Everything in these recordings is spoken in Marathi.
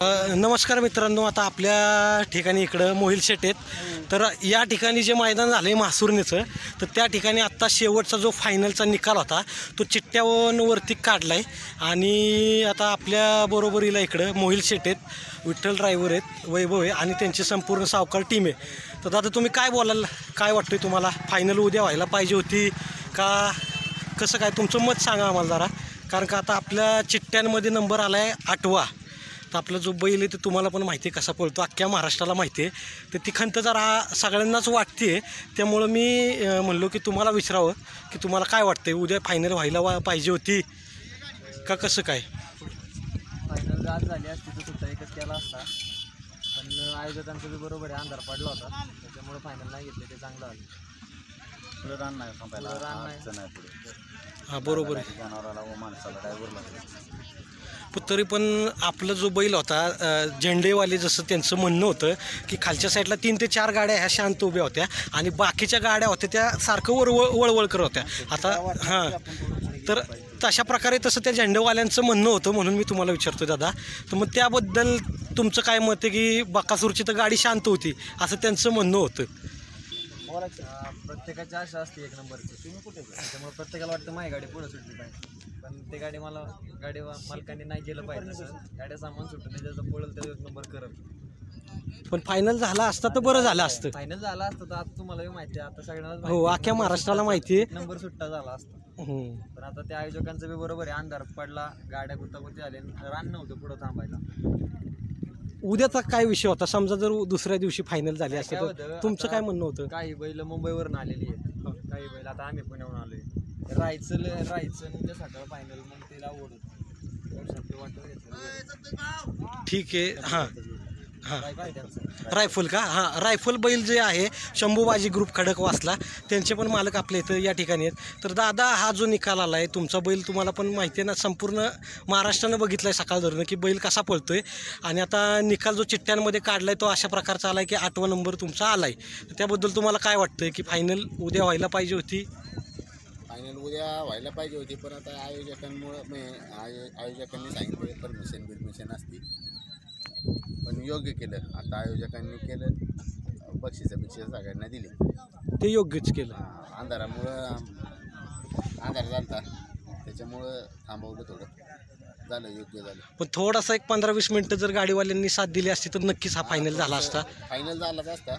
नमस्कार मित्रांनो आता आपल्या ठिकाणी इकडं मोहिल शेटेत तर या ठिकाणी जे मैदान झालं आहे मासुरणीचं तर त्या ठिकाणी आत्ता शेवटचा जो फायनलचा निकाल होता तो चिट्ट्यावरती काढला आहे आणि आता आपल्या बरोबरीला इकडं मोहिल शेटेत विठ्ठल ड्रायव्हर आहेत वैभव आहे आणि त्यांची संपूर्ण सावकार टीम आहे. तर दादा तुम्ही काय बोलाल काय वाटतंय तुम्हाला? फायनल उद्या व्हायला पाहिजे होती का? कसं काय? तुमचं मत सांगा आम्हाला जरा. कारण का आता आपल्या चिठ्ठ्यांमध्ये नंबर आला आहे आठवा. तर आपला जो बैल आहे ते तुम्हाला पण माहिती आहे कसा पळतो अख्ख्या महाराष्ट्राला माहिती आहे तर ती खंत जरा सगळ्यांनाच वाटते त्यामुळं मी म्हणलो की तुम्हाला विचारावं की तुम्हाला काय वाटतंय उद्या फायनल व्हायला वा पाहिजे होती का कसं काय फायनल आज झाली असती तर सुद्धा एकच केला असता पण आयोजकांचं बी बरोबर आहे अंधार पडला होता त्याच्यामुळे फायनल नाही घेतले ते चांगलं आलं पुढे रान नाही संपायला. अडचण आहे पुढे हां बरोबर आहे जनावराला व माणसाला ड्रायव्हर लागले तरी पण आपला जो बैल होता झेंडेवाले जसं त्यांचं म्हणणं होतं की खालच्या साईडला तीन ते चार गाड्या ह्या शांत उभ्या होत्या आणि बाकीच्या गाड्या होत्या त्या सारखं वळवळ वळवळ करत होत्या. आता हां. तर तशा प्रकारे तसं त्या झेंडेवाल्यांचं म्हणणं होतं म्हणून मी तुम्हाला विचारतो दादा. तर मग त्याबद्दल तुमचं काय मत आहे की बकासूरची तर गाडी शांत होती असं त्यांचं म्हणणं होतं? प्रत्येकाची आशा असते एक नंबरची. तुम्ही कुठे? त्यामुळे प्रत्येकाला वाटतं माझी गाडी पुढे सुटली पाहिजे. पण ते गाडी मला गाडी मालकाने नाही केलं पाहिजे तसं गाड्या सामान सुटलं नाही त्याचं पळल त्याचं एक नंबर करत पण फायनल झाला असता तर बरं झालं असतं. फायनल झाला असतं तर आता तुम्हाला बी माहिती आहे आता सगळ्यांनाच हो आहे. अख्ख्या महाराष्ट्राला माहिती एक नंबर सुट्टा झाला असता. आहे हम्म. पण आता त्या आयोजकांचं बी बरोबर आहे अंधार पडला गाड्या गुतागुती आले रान नव्हतं पुढं थांबायला. उद्याचा काय विषय होता? समजा जर दुसऱ्या दिवशी फायनल झाली असते काय तर होतं, तुमचं आता काय म्हणणं होतं? काही बैल मुंबईवरून आलेली आहेत. काही बैल आता आम्ही पुण्याहून आलोय. राहायचं ल- राहायचं उद्या सकाळ फायनल मग तिला ओढत वाटत. ठीक आहे हां. हां. रायफल का? हां रायफल बैल जे आहे शंभूबाजी ग्रुप खडक वाचला त्यांचे पण मालक आपल्या इथं या ठिकाणी आहेत. तर दादा हा जो निकाल आला आहे तुमचा बैल तुम्हाला पण माहिती आहे ना संपूर्ण महाराष्ट्रानं बघितलं आहे सकाळ धरणं की बैल कसा पळतोय. आणि आता निकाल जो चिठ्ठ्यांमध्ये काढला आहे तो अशा प्रकारचा आला आहे की आठवा नंबर तुमचा आला आहे त्याबद्दल तुम्हाला काय वाटतंय की फायनल उद्या व्हायला पाहिजे होती? फायनल उद्या व्हायला पाहिजे होती पण आता आयोजकांमुळं म्हणजे आयो आयोजकांनी सांगितलं परमिशन बिरमिशन असती पण योग्य केलं. आता आयोजकांनी केलं बक्षिसं बिक्षिसं सगळ्यांना दिली. ते योग्यच केलं. अंधारामुळं अंधार झालता. त्याच्यामुळं थांबवलं थोडं. झालं योग्य झालं. पण थोडासा एक पंधरा वीस मिनटं जर गाडीवाल्यांनी साथ दिली असती तर नक्कीच हा फायनल झाला असता. फायनल झालाच असता.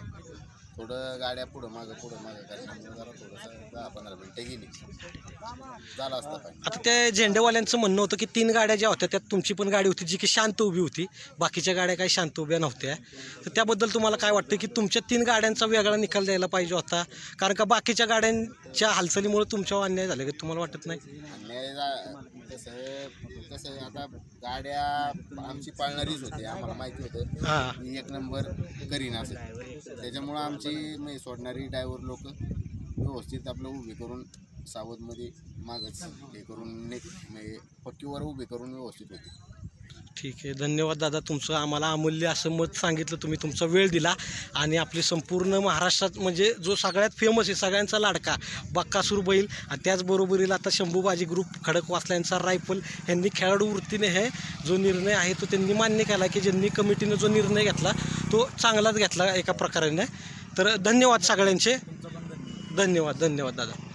थोडं गाड्या पुढं मागं पुढं मागं जरा थोडंसं दहा पंधरा मिनटं गेली. झाला असता आता त्या झेंडेवाल्यांचं म्हणणं होतं की तीन गाड्या ज्या होत्या त्यात तुमची पण गाडी होती जी की शांत उभी होती. बाकीच्या गाड्या काही शांत उभ्या नव्हत्या. तर त्याबद्दल तुम्हाला काय वाटतं की तुमच्या तीन गाड्यांचा वेगळा निकाल द्यायला पाहिजे होता? कारण का बाकीच्या गाड्यांच्या हालचालीमुळे तुमच्यावर अन्याय झाले का? तुम्हाला वाटत नाही? अन्याय झा- कसं कसं आहे, आता गाड्या आमची पाळणारीच होती आम्हाला माहिती होतं. हां. एक नंबर करीन असं. त्याच्यामुळं आमची म्हणजे सोडणारी ड्रायव्हर लोक व्यवस्थित आपलं उभी करून सावधमध्ये मागच हे करून ने म्हणजे पक्कीवर उभे करून व्यवस्थित होते. ठीक आहे. धन्यवाद दादा तुमचं. आम्हाला अमूल्य असं मत सांगितलं. तुम्ही तुमचा वेळ दिला. आणि आपली संपूर्ण महाराष्ट्रात म्हणजे जो सगळ्यात फेमस आहे सगळ्यांचा लाडका बक्कासूर बैल. आणि त्याचबरोबरीला आता शंभूबाजी ग्रुप खडक वासल्यांचा रायफल यांनी खेळाडू वृत्तीने हे जो निर्णय आहे तो त्यांनी मान्य केला की ज्यांनी कमिटीनं जो निर्णय घेतला तो चांगलाच घेतला एका प्रकाराने. तर धन्यवाद सगळ्यांचे. धन्यवाद धन्यवाद दादा.